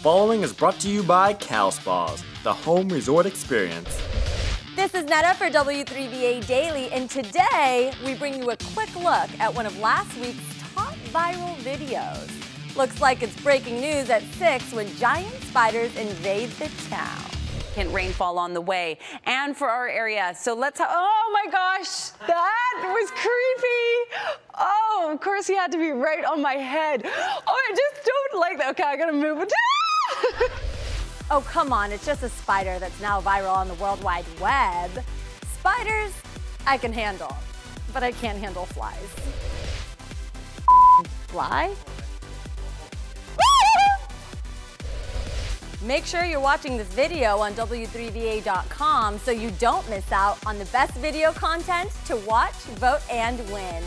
following is brought to you by Cal Spas, the home resort experience. This is Netta for W3VA Daily, and today we bring you a quick look at one of last week's top viral videos. Looks like it's breaking news at 6 when giant spiders invade the town. Can rainfall on the way and for our area. So let's, oh my gosh, that was creepy. Oh, of course he had to be right on my head. Oh, I just don't like that. Okay, I gotta move it. oh, come on, it's just a spider that's now viral on the World Wide Web. Spiders, I can handle, but I can't handle flies. Fly? Make sure you're watching this video on W3VA.com so you don't miss out on the best video content to watch, vote, and win.